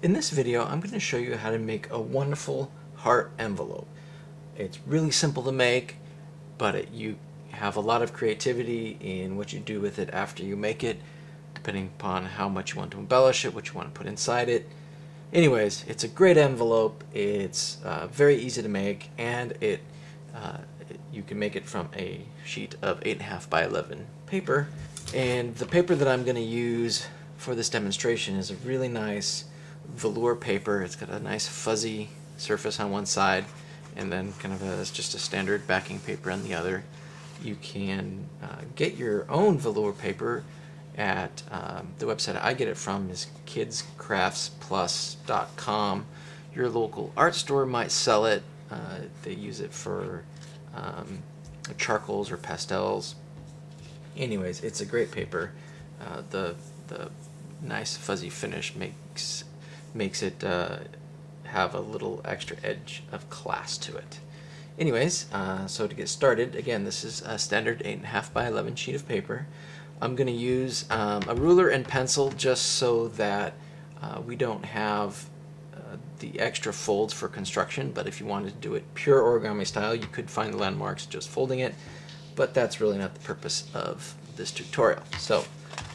In this video, I'm going to show you how to make a wonderful heart envelope. It's really simple to make, but it, you have a lot of creativity in what you do with it after you make it, depending upon how much you want to embellish it, what you want to put inside it. Anyways, it's a great envelope, it's uh, very easy to make, and it, uh, it you can make it from a sheet of 8.5 by 11 paper. And the paper that I'm going to use for this demonstration is a really nice velour paper. It's got a nice fuzzy surface on one side and then kind of just a standard backing paper on the other. You can uh, get your own velour paper at um, the website I get it from is kidscraftsplus.com. Your local art store might sell it. Uh, they use it for um, charcoals or pastels. Anyways, it's a great paper. Uh, the the nice fuzzy finish makes makes it uh, have a little extra edge of class to it. Anyways, uh, so to get started, again, this is a standard 8.5 by 11 sheet of paper. I'm going to use um, a ruler and pencil just so that uh, we don't have uh, the extra folds for construction, but if you wanted to do it pure origami style, you could find the landmarks just folding it, but that's really not the purpose of this tutorial. So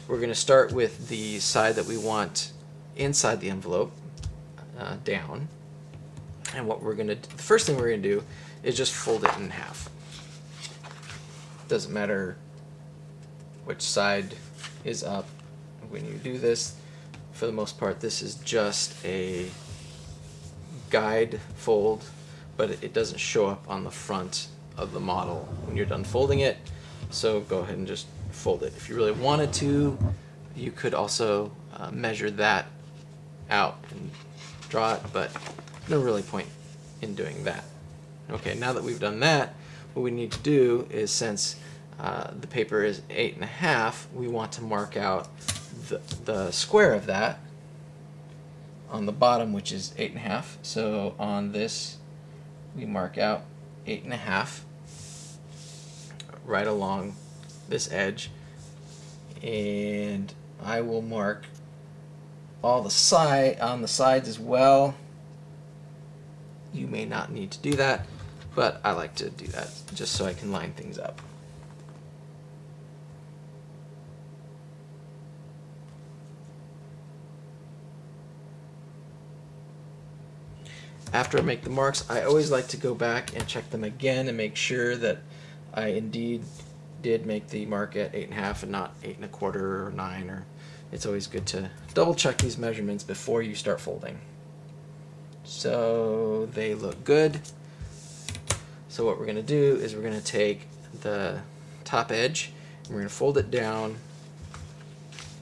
we're going to start with the side that we want inside the envelope uh, down. And what we're going to, the first thing we're going to do is just fold it in half. Doesn't matter which side is up when you do this. For the most part, this is just a guide fold, but it doesn't show up on the front of the model when you're done folding it. So go ahead and just fold it. If you really wanted to, you could also uh, measure that out and draw it, but no really point in doing that. Okay, now that we've done that, what we need to do is since uh, the paper is eight and a half, we want to mark out the, the square of that on the bottom, which is eight and a half. So on this, we mark out eight and a half right along this edge. And I will mark all the side on the sides as well. You may not need to do that, but I like to do that just so I can line things up. After I make the marks, I always like to go back and check them again and make sure that I indeed did make the mark at eight and a half and not eight and a quarter or nine or it's always good to double check these measurements before you start folding. So they look good. So what we're going to do is we're going to take the top edge and we're going to fold it down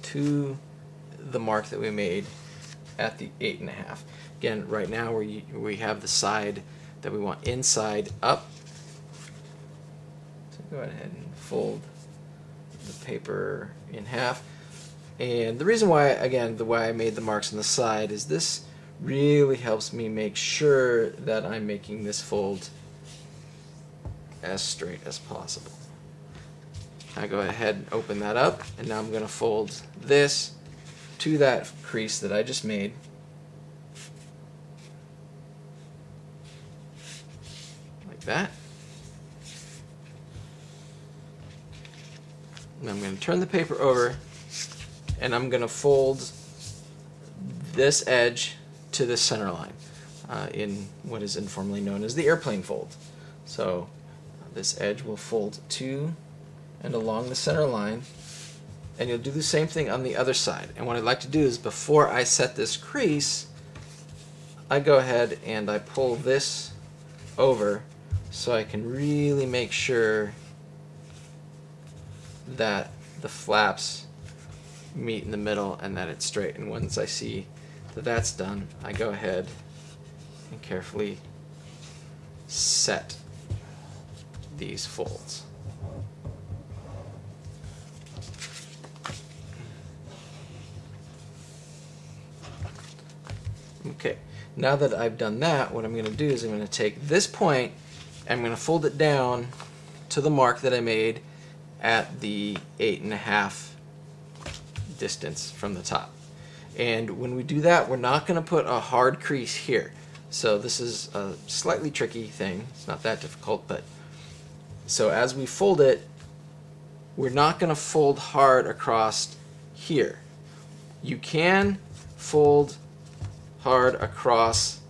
to the mark that we made at the eight and a half. Again, right now we we have the side that we want inside up. So go ahead and fold the paper in half. And the reason why, again, the way I made the marks on the side is this really helps me make sure that I'm making this fold as straight as possible. I go ahead and open that up, and now I'm going to fold this to that crease that I just made. Like that. And I'm going to turn the paper over and I'm going to fold this edge to the center line uh, in what is informally known as the airplane fold. So this edge will fold to and along the center line and you'll do the same thing on the other side. And what I'd like to do is before I set this crease, I go ahead and I pull this over so I can really make sure that the flaps meet in the middle and that it's straight. And once I see that that's done, I go ahead and carefully set these folds. Okay, now that I've done that, what I'm going to do is I'm going to take this point and I'm going to fold it down to the mark that I made at the eight and a half distance from the top. And when we do that, we're not going to put a hard crease here. So this is a slightly tricky thing. It's not that difficult, but so as we fold it, we're not going to fold hard across here. You can fold hard across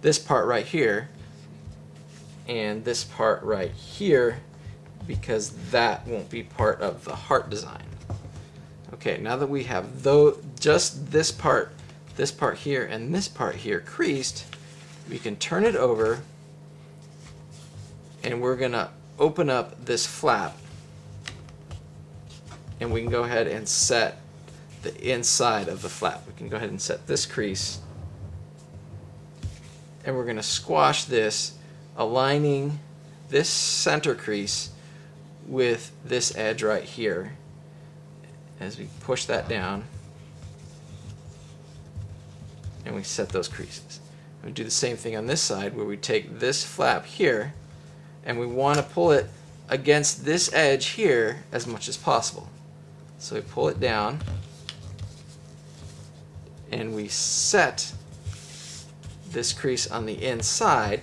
this part right here and this part right here because that won't be part of the heart design. Okay, now that we have though just this part, this part here, and this part here creased, we can turn it over and we're gonna open up this flap. And we can go ahead and set the inside of the flap. We can go ahead and set this crease. And we're gonna squash this aligning this center crease with this edge right here as we push that down and we set those creases. We do the same thing on this side where we take this flap here and we want to pull it against this edge here as much as possible. So we pull it down and we set this crease on the inside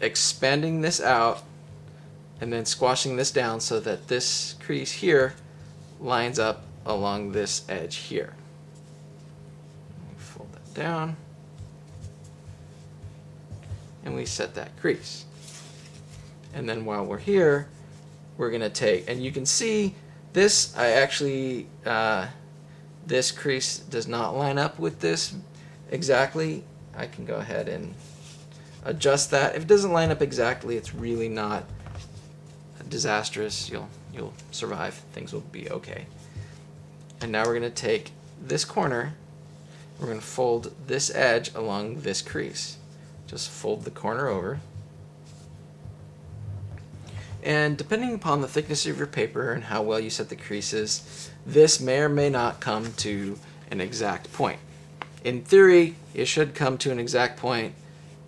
expanding this out and then squashing this down so that this crease here lines up along this edge here. Fold that down and we set that crease. And then while we're here, we're going to take, and you can see this, I actually, uh, this crease does not line up with this exactly. I can go ahead and adjust that. If it doesn't line up exactly, it's really not disastrous. You'll you'll survive. Things will be okay. And now we're going to take this corner, we're going to fold this edge along this crease. Just fold the corner over. And depending upon the thickness of your paper and how well you set the creases, this may or may not come to an exact point. In theory, it should come to an exact point,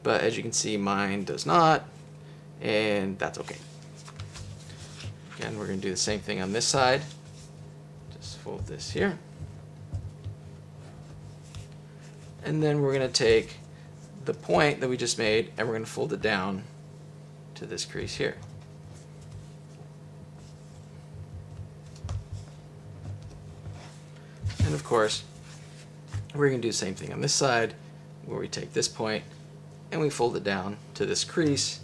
but as you can see, mine does not, and that's okay. Again, we're going to do the same thing on this side. Just fold this here. And then we're going to take the point that we just made and we're going to fold it down to this crease here. And of course, we're going to do the same thing on this side where we take this point and we fold it down to this crease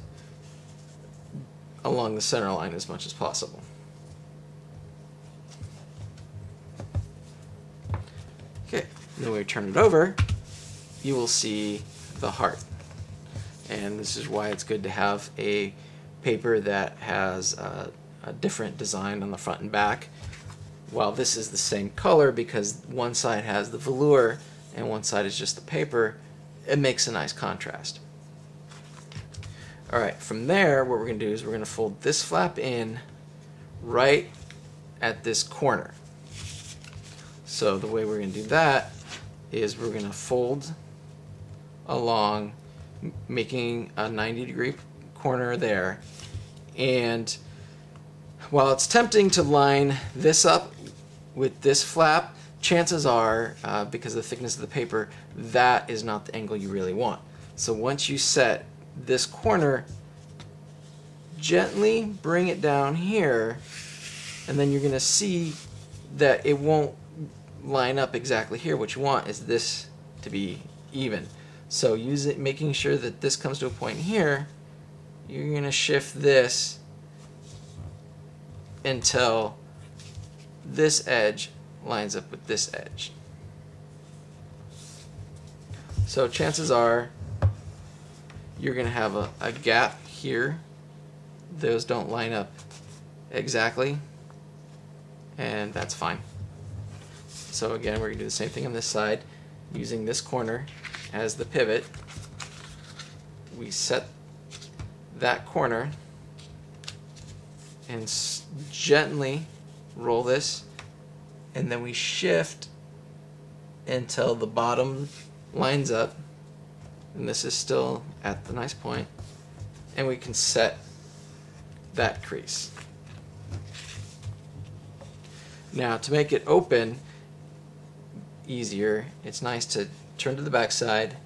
along the center line as much as possible. Okay, then when we turn it over, you will see the heart. And this is why it's good to have a paper that has a, a different design on the front and back. While this is the same color because one side has the velour and one side is just the paper, it makes a nice contrast. All right, from there, what we're gonna do is we're gonna fold this flap in right at this corner. So the way we're gonna do that is we're gonna fold along, making a 90 degree corner there. And while it's tempting to line this up with this flap, chances are, uh, because of the thickness of the paper, that is not the angle you really want. So once you set this corner, gently bring it down here, and then you're going to see that it won't line up exactly here. What you want is this to be even. So use it, making sure that this comes to a point here, you're going to shift this until this edge lines up with this edge. So chances are you're going to have a, a gap here. Those don't line up exactly, and that's fine. So again, we're going to do the same thing on this side, using this corner as the pivot. We set that corner and gently roll this, and then we shift until the bottom lines up and this is still at the nice point and we can set that crease. Now to make it open easier, it's nice to turn to the back side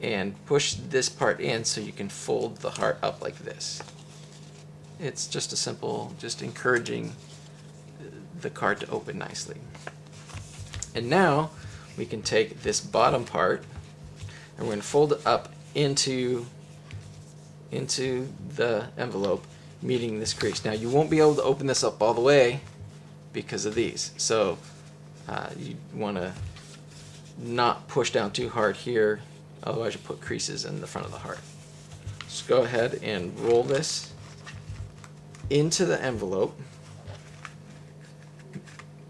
and push this part in so you can fold the heart up like this. It's just a simple, just encouraging the card to open nicely. And now we can take this bottom part and we're going to fold it up into into the envelope meeting this crease. Now you won't be able to open this up all the way because of these. So uh, you want to not push down too hard here, otherwise you put creases in the front of the heart. Just go ahead and roll this into the envelope,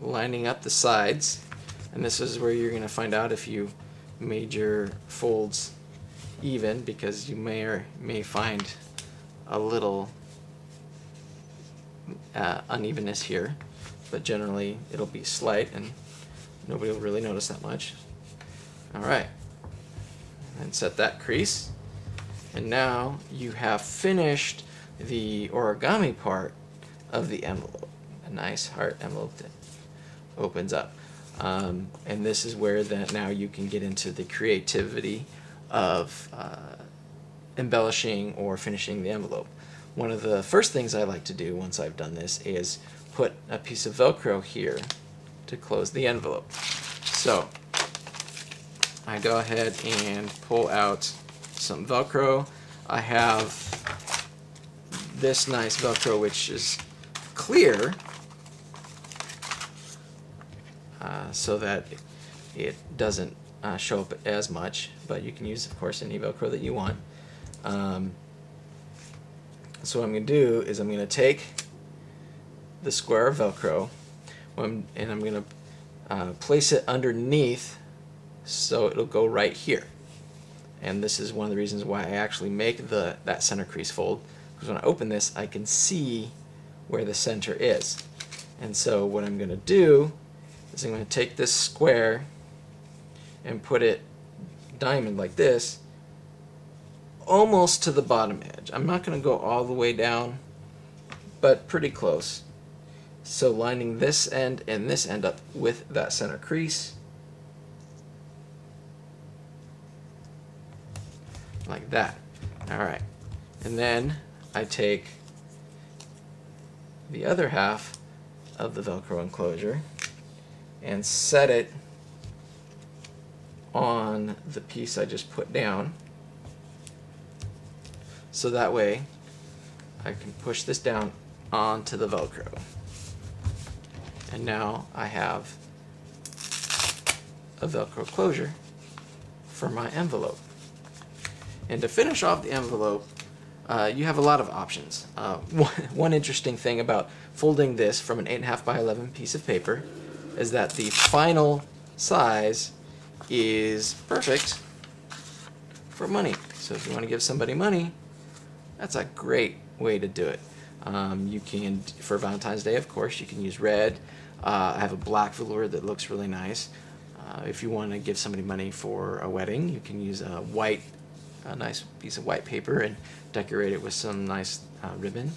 lining up the sides, and this is where you're going to find out if you made your folds even because you may or may find a little uh, unevenness here, but generally it'll be slight and nobody will really notice that much. All right, and set that crease. And now you have finished the origami part of the envelope. A nice heart envelope that opens up. Um, and this is where that now you can get into the creativity of uh, embellishing or finishing the envelope. One of the first things I like to do once I've done this is put a piece of Velcro here to close the envelope. So I go ahead and pull out some Velcro. I have this nice Velcro which is clear uh, so that it doesn't uh, show up as much, but you can use, of course, any Velcro that you want. Um, so what I'm going to do is I'm going to take the square of Velcro and I'm going to uh, place it underneath so it'll go right here. And this is one of the reasons why I actually make the that center crease fold because when I open this I can see where the center is. And so what I'm going to do is I'm going to take this square and put it diamond like this almost to the bottom edge. I'm not going to go all the way down, but pretty close. So lining this end and this end up with that center crease. Like that. Alright. And then I take the other half of the Velcro enclosure and set it on the piece I just put down. So that way I can push this down onto the velcro. And now I have a velcro closure for my envelope. And to finish off the envelope uh, you have a lot of options. Uh, one, one interesting thing about folding this from an 8.5 by 11 piece of paper is that the final size is perfect for money. So if you want to give somebody money, that's a great way to do it. Um, you can, for Valentine's Day, of course, you can use red. Uh, I have a black velour that looks really nice. Uh, if you want to give somebody money for a wedding, you can use a white, a nice piece of white paper and decorate it with some nice uh, ribbon.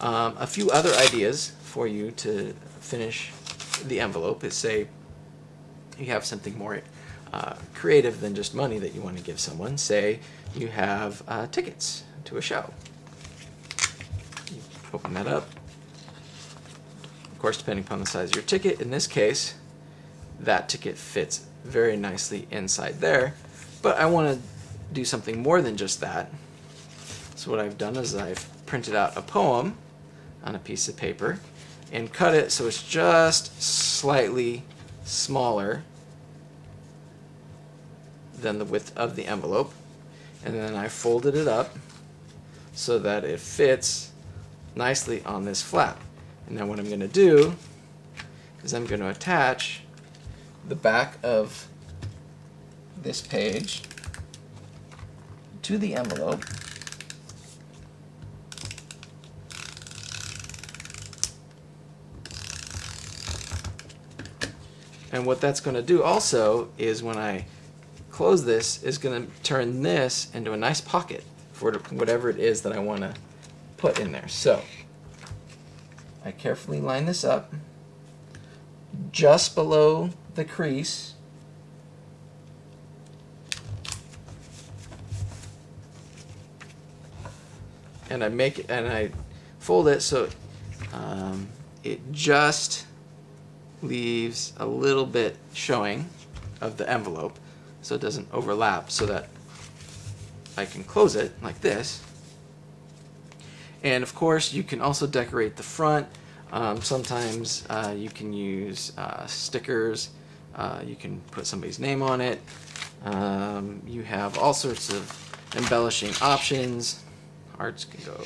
Um, a few other ideas for you to finish the envelope is say you have something more uh, creative than just money that you want to give someone. Say you have uh, tickets to a show. You open that up. Of course, depending upon the size of your ticket, in this case, that ticket fits very nicely inside there. But I want to do something more than just that. So what I've done is I've printed out a poem on a piece of paper and cut it so it's just slightly smaller than the width of the envelope. And then I folded it up so that it fits nicely on this flap. And now what I'm going to do is I'm going to attach the back of this page to the envelope And what that's going to do also is when I close this, is going to turn this into a nice pocket for whatever it is that I want to put in there. So I carefully line this up just below the crease. And I make it, and I fold it so um, it just leaves a little bit showing of the envelope so it doesn't overlap so that I can close it like this. And of course you can also decorate the front. Um, sometimes uh, you can use uh, stickers. Uh, you can put somebody's name on it. Um, you have all sorts of embellishing options. Hearts can go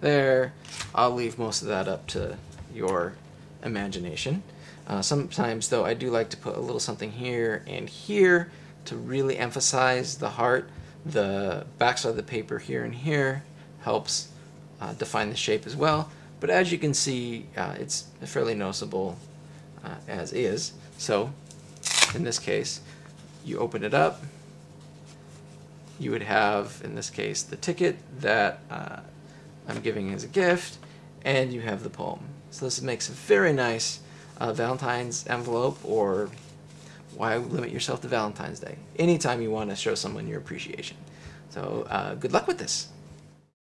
there. I'll leave most of that up to your imagination. Uh, sometimes, though, I do like to put a little something here and here to really emphasize the heart. The backside of the paper here and here helps uh, define the shape as well. But as you can see, uh, it's fairly noticeable uh, as is. So, in this case, you open it up. You would have, in this case, the ticket that uh, I'm giving as a gift, and you have the poem. So this makes a very nice uh, Valentine's envelope, or why limit yourself to Valentine's Day? Anytime you want to show someone your appreciation. So uh, good luck with this.